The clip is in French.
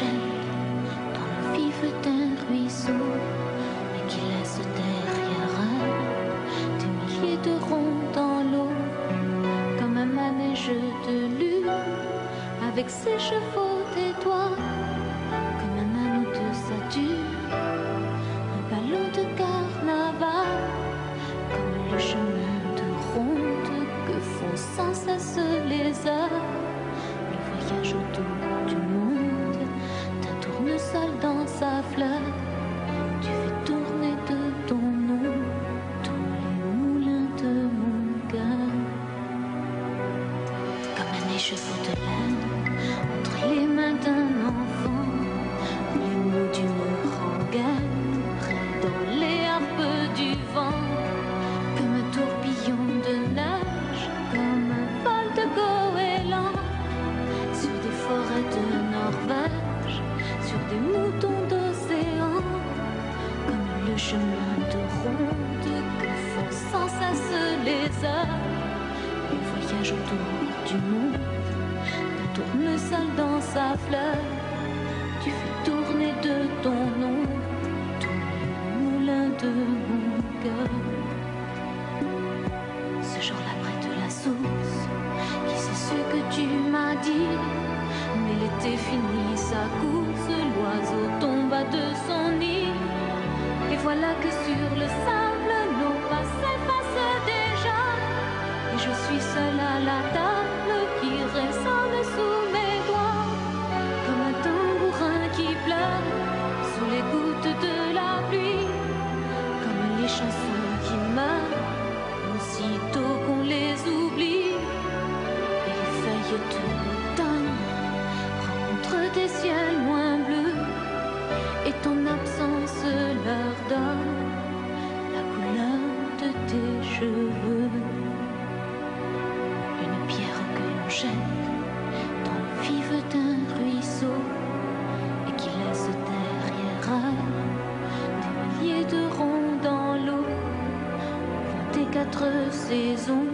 dans le vif d'un ruisseau et qui laisse derrière elle des milliers de ronds dans l'eau, comme un manège de lune avec ses chevaux d'étoiles, comme un anneau de Saturne, un ballon de carnaval, comme le chemin de ronde que font sans cesse les heures, le voyage autour du monde, Écheveau de entre les mains d'un enfant, les mots d'une rengaine dans les harpes du vent. Comme un tourbillon de neige, comme un vol de goéland sur des forêts de Norvège, sur des moutons d'océan, comme le chemin de ronde que font sans cesse les heures. Le voyage autour du monde, tournesol dans sa fleur, tu fais tourner de ton nom tous les moulins de mon cœur. Ce jour-là près de la source, qui sait ce que tu m'as dit? Mais l'été finit sa course, chansons qui meurent aussitôt qu'on les oublie. Et les feuilles de l'automne rencontrent des ciels moins bleus. Et ton absence leur donne la couleur de tes cheveux. Une pierre que l'on jette quatre saisons,